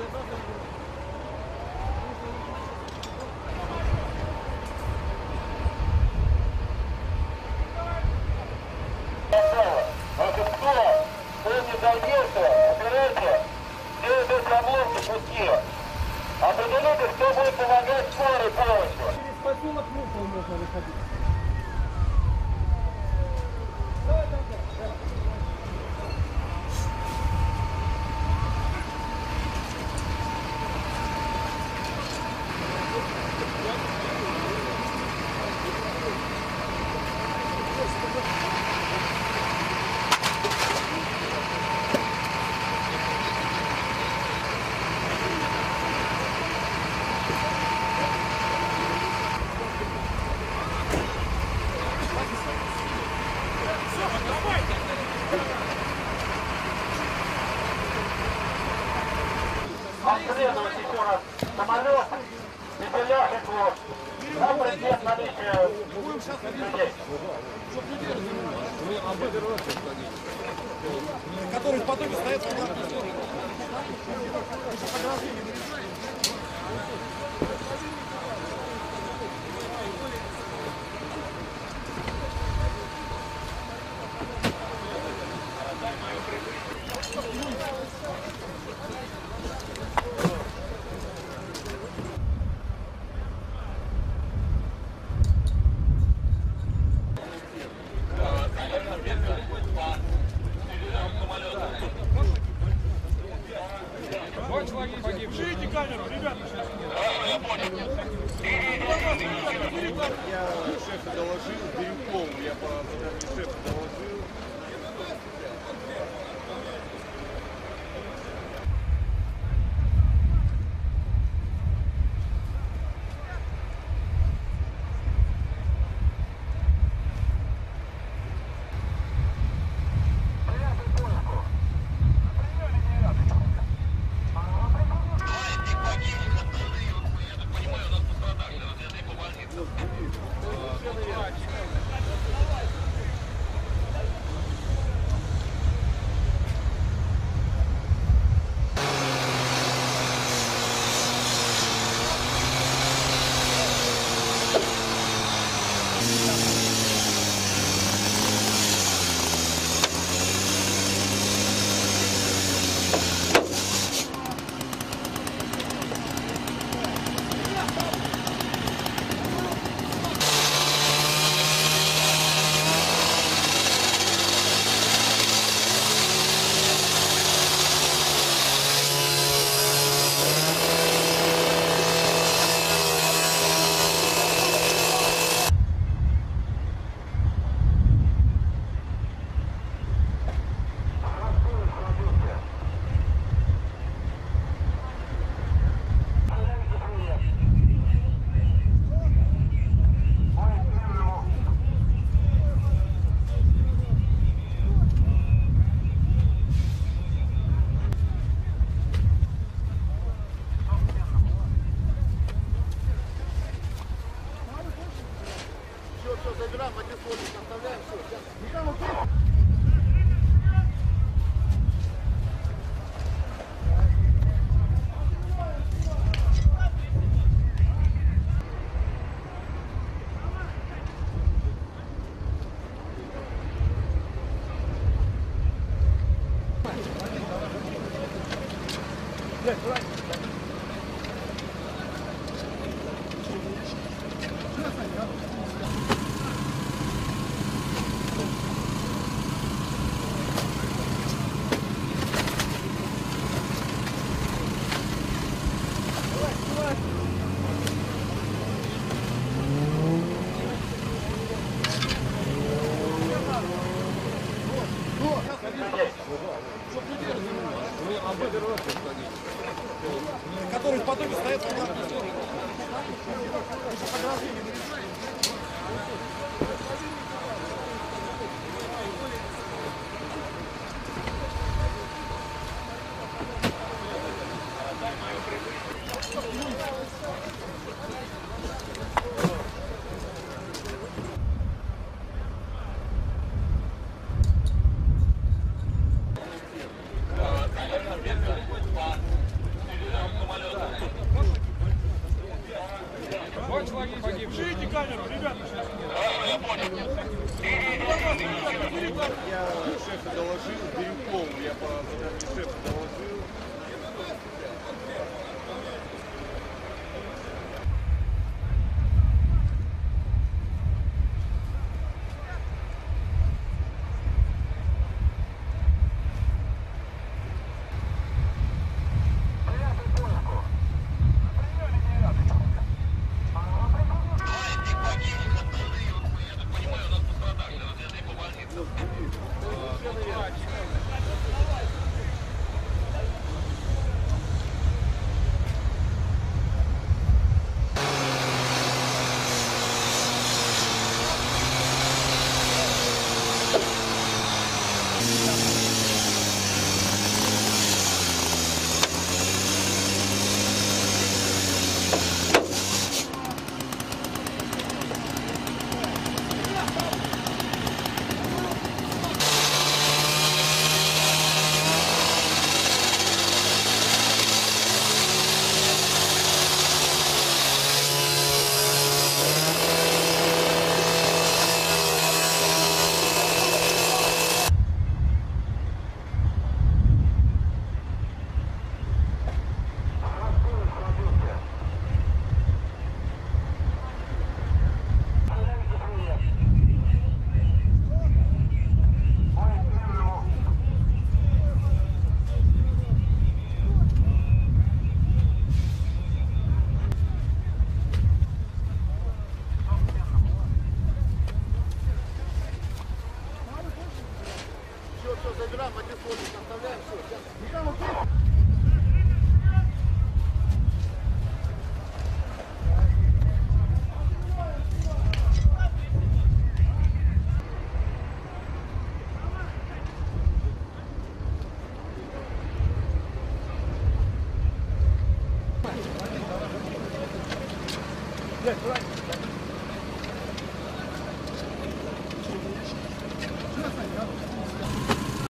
Yeah, самолет, и хвост. На предмет наличия людей. который в потоке стоит Жите Я шефу доложил, Бирюкову я по шефу доложил. Чтобы не держим. Мы обыгрываем который в потоке стоит человека Я шефу доложил, Бирюкову я по шефа доложил. right.